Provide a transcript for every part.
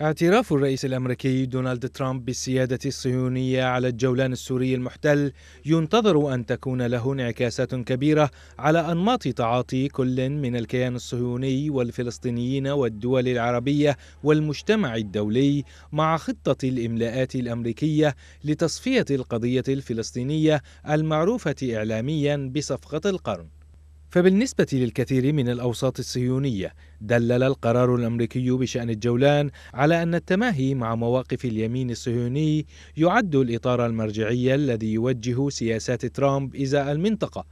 اعتراف الرئيس الأمريكي دونالد ترامب بالسيادة الصهيونية على الجولان السوري المحتل ينتظر أن تكون له انعكاسات كبيرة على أنماط تعاطي كل من الكيان الصهيوني والفلسطينيين والدول العربية والمجتمع الدولي مع خطة الإملاءات الأمريكية لتصفية القضية الفلسطينية المعروفة اعلاميا بصفقة القرن. فبالنسبة للكثير من الأوساط الصهيونية دلل القرار الأمريكي بشأن الجولان على أن التماهي مع مواقف اليمين الصهيوني يعد الإطار المرجعي الذي يوجه سياسات ترامب إزاء المنطقة.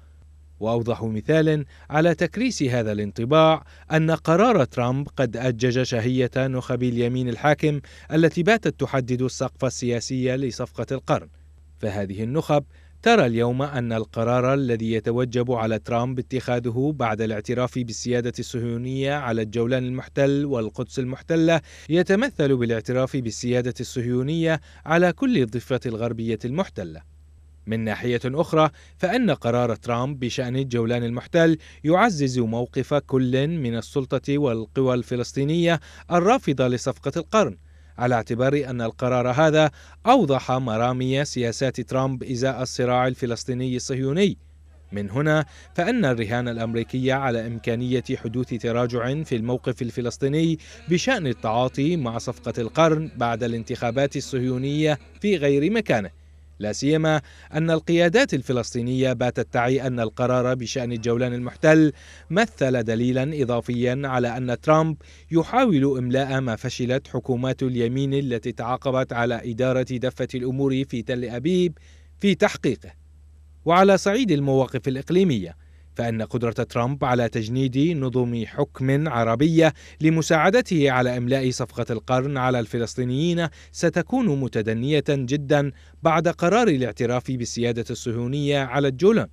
وأوضح مثال على تكريس هذا الانطباع أن قرار ترامب قد أجج شهية نخب اليمين الحاكم التي باتت تحدد السقف السياسي لصفقة القرن. فهذه النخب ترى اليوم أن القرار الذي يتوجب على ترامب اتخاذه بعد الاعتراف بالسيادة الصهيونية على الجولان المحتل والقدس المحتلة يتمثل بالاعتراف بالسيادة الصهيونية على كل الضفة الغربية المحتلة. من ناحية أخرى فإن قرار ترامب بشأن الجولان المحتل يعزز موقف كل من السلطة والقوى الفلسطينية الرافضة لصفقة القرن على اعتبار أن القرار هذا أوضح مرامي سياسات ترامب إزاء الصراع الفلسطيني الصهيوني. من هنا فإن الرهان الأمريكي على إمكانية حدوث تراجع في الموقف الفلسطيني بشأن التعاطي مع صفقة القرن بعد الانتخابات الصهيونية في غير مكانه. لا سيما أن القيادات الفلسطينية باتت تعي أن القرار بشأن الجولان المحتل مثل دليلا إضافيا على أن ترامب يحاول إملاء ما فشلت حكومات اليمين التي تعاقبت على إدارة دفة الأمور في تل أبيب في تحقيقه. وعلى صعيد المواقف الإقليمية فإن قدرة ترامب على تجنيد نظم حكم عربية لمساعدته على إملاء صفقة القرن على الفلسطينيين ستكون متدنية جدا بعد قرار الاعتراف بالسيادة الصهيونية على الجولان.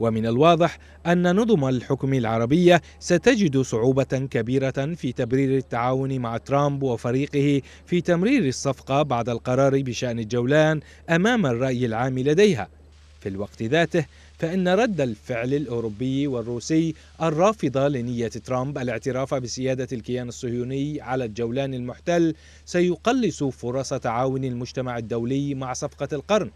ومن الواضح أن نظم الحكم العربية ستجد صعوبة كبيرة في تبرير التعاون مع ترامب وفريقه في تمرير الصفقة بعد القرار بشأن الجولان أمام الرأي العام لديها. في الوقت ذاته فإن رد الفعل الأوروبي والروسي الرافضة لنية ترامب الاعتراف بسيادة الكيان الصهيوني على الجولان المحتل سيقلص فرص تعاون المجتمع الدولي مع صفقة القرن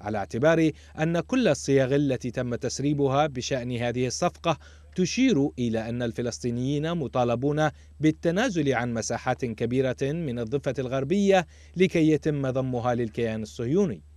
على اعتبار أن كل الصيغ التي تم تسريبها بشأن هذه الصفقة تشير إلى أن الفلسطينيين مطالبون بالتنازل عن مساحات كبيرة من الضفة الغربية لكي يتم ضمها للكيان الصهيوني.